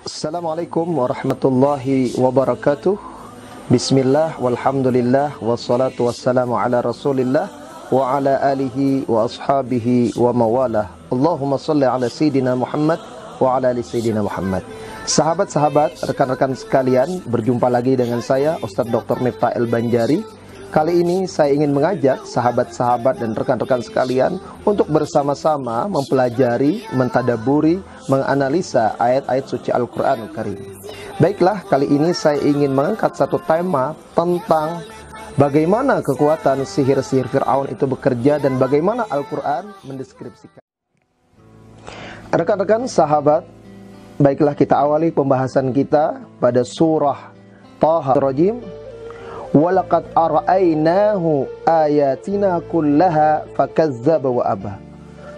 Assalamualaikum warahmatullahi wabarakatuh. Bismillah walhamdulillah Wassalatu wassalamu ala rasulillah Wa ala alihi wa ashabihi wa mawalah. Allahumma salli ala Sayyidina Muhammad Wa ala ali Sayyidina Muhammad. Sahabat-sahabat, rekan-rekan sekalian Berjumpa lagi dengan saya Ustaz Dr. Miftah El Banjari Kali ini saya ingin mengajak sahabat-sahabat dan rekan-rekan sekalian untuk bersama-sama mempelajari, mentadaburi, menganalisa ayat-ayat suci Al-Quran Karim. Baiklah, kali ini saya ingin mengangkat satu tema tentang bagaimana kekuatan sihir-sihir Fir'aun itu bekerja dan bagaimana Al-Quran mendeskripsikan. Rekan-rekan sahabat, baiklah kita awali pembahasan kita pada surah Taha Rajim walaqad ara'ainahu ayatina kullaha fakazzaba wa aba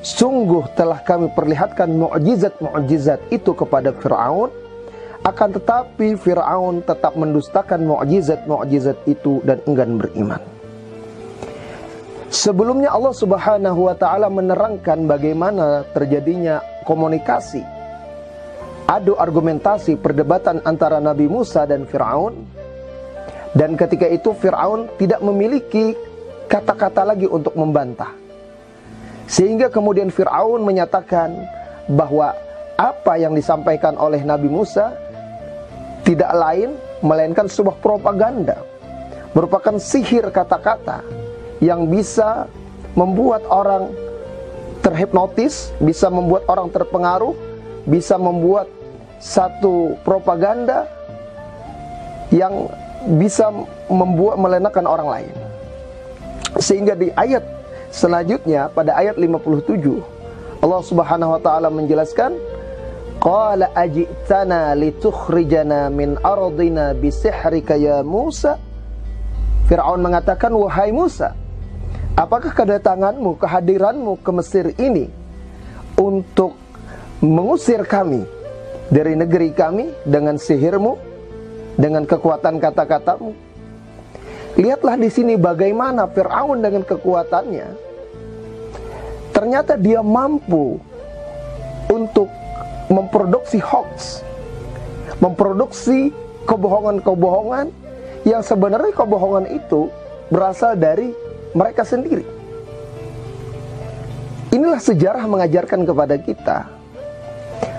sungguh telah kami perlihatkan mukjizat-mukjizat itu kepada Firaun. Akan tetapi Firaun tetap mendustakan mukjizat-mukjizat itu dan enggan beriman. Sebelumnya Allah Subhanahu wa taala menerangkan bagaimana terjadinya komunikasi adu argumentasi perdebatan antara Nabi Musa dan Firaun dan ketika itu Fir'aun tidak memiliki kata-kata lagi untuk membantah. Sehingga kemudian Fir'aun menyatakan bahwa apa yang disampaikan oleh Nabi Musa tidak lain melainkan sebuah propaganda. Merupakan sihir kata-kata yang bisa membuat orang terhipnotis, bisa membuat orang terpengaruh, bisa membuat satu propaganda yang bisa membuat melenakan orang lain. Sehingga di ayat selanjutnya pada ayat 57 Allah Subhanahu wa taala menjelaskan Qala ajitana litukhrijana min ardina bisihrika ya Musa Fir'aun mengatakan wahai Musa apakah kedatanganmu kehadiranmu ke Mesir ini untuk mengusir kami dari negeri kami dengan sihirmu dengan kekuatan kata-katamu. Lihatlah di sini bagaimana Firaun dengan kekuatannya. Ternyata dia mampu untuk memproduksi hoax, memproduksi kebohongan-kebohongan yang sebenarnya kebohongan itu berasal dari mereka sendiri. Inilah sejarah mengajarkan kepada kita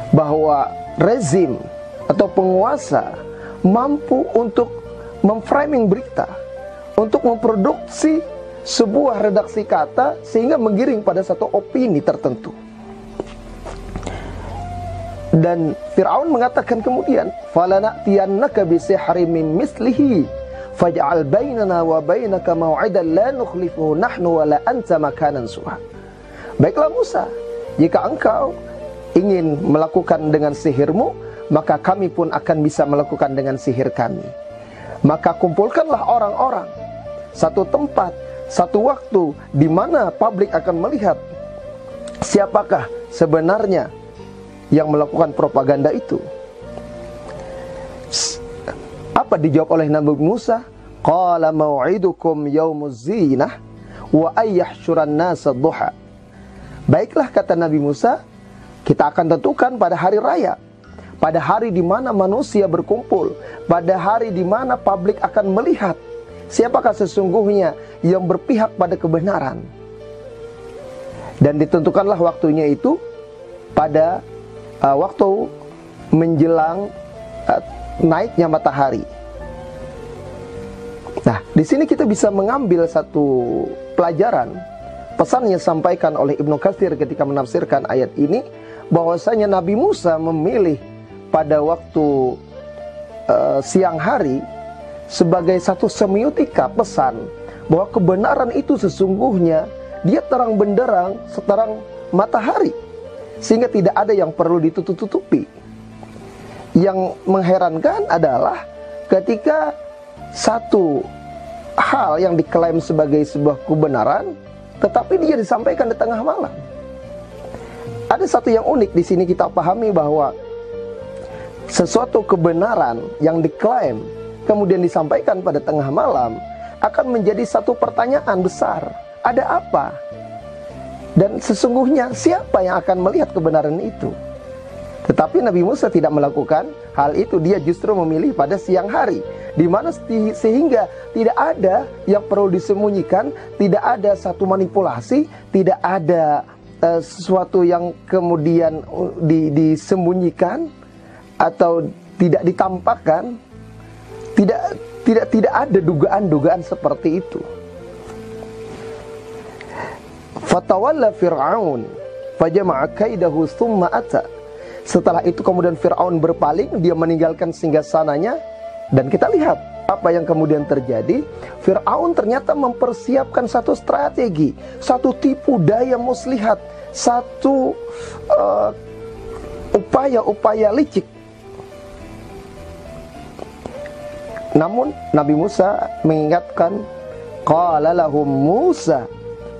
bahwa rezim atau penguasa mampu untuk memframing berita, untuk memproduksi sebuah redaksi kata sehingga menggiring pada satu opini tertentu. Dan Fir'aun mengatakan kemudian, "Falana'tiyannaka bisihrin min mislihi faj'al bainana wa bainaka maw'idan la nukhlifuhu nahnu wa la anta makanan suha." Baiklah Musa, jika engkau ingin melakukan dengan sihirmu, maka kami pun akan bisa melakukan dengan sihir kami. Maka kumpulkanlah orang-orang satu tempat, satu waktu di mana publik akan melihat siapakah sebenarnya yang melakukan propaganda itu. Apa dijawab oleh Nabi Musa? Qala mau'idukum yaumuz zinah wa ayyahsyuran nasa duha. Baiklah kata Nabi Musa, kita akan tentukan pada hari raya pada hari di mana manusia berkumpul, pada hari di mana publik akan melihat siapakah sesungguhnya yang berpihak pada kebenaran. Dan ditentukanlah waktunya itu pada uh, waktu menjelang uh, naiknya matahari. Nah, di sini kita bisa mengambil satu pelajaran pesan yang disampaikan oleh Ibnu Katsir ketika menafsirkan ayat ini bahwasanya Nabi Musa memilih pada waktu uh, siang hari sebagai satu semiotika pesan bahwa kebenaran itu sesungguhnya dia terang benderang seterang matahari sehingga tidak ada yang perlu ditutup-tutupi. Yang mengherankan adalah ketika satu hal yang diklaim sebagai sebuah kebenaran tetapi dia disampaikan di tengah malam. Ada satu yang unik di sini kita pahami bahwa sesuatu kebenaran yang diklaim kemudian disampaikan pada tengah malam akan menjadi satu pertanyaan besar. Ada apa? Dan sesungguhnya siapa yang akan melihat kebenaran itu? Tetapi Nabi Musa tidak melakukan hal itu, dia justru memilih pada siang hari di mana sehingga tidak ada yang perlu disembunyikan, tidak ada satu manipulasi, tidak ada uh, sesuatu yang kemudian di, disembunyikan atau tidak ditampakkan, tidak tidak tidak ada dugaan-dugaan seperti itu. Fatawalla Fir'aun fajama'a kaidahu thumma ata setelah itu kemudian Fir'aun berpaling, dia meninggalkan singgasananya dan kita lihat apa yang kemudian terjadi. Fir'aun ternyata mempersiapkan satu strategi, satu tipu daya muslihat, satu uh, upaya-upaya licik. Namun Nabi Musa mengingatkan Qala lahum Musa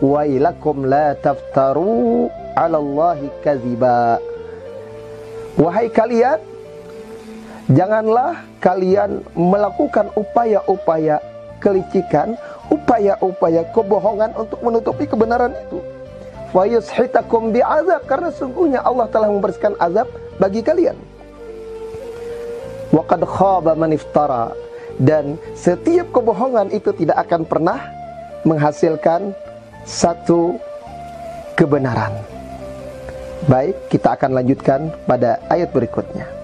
Wailakum la taftaru ala Allahi kaziba Wahai kalian, janganlah kalian melakukan upaya-upaya kelicikan, upaya-upaya kebohongan untuk menutupi kebenaran itu. Fayushitakum bi'azab karena sungguhnya Allah telah membersihkan azab bagi kalian. Waqad khaba man iftara dan setiap kebohongan itu tidak akan pernah menghasilkan satu kebenaran. Baik, kita akan lanjutkan pada ayat berikutnya.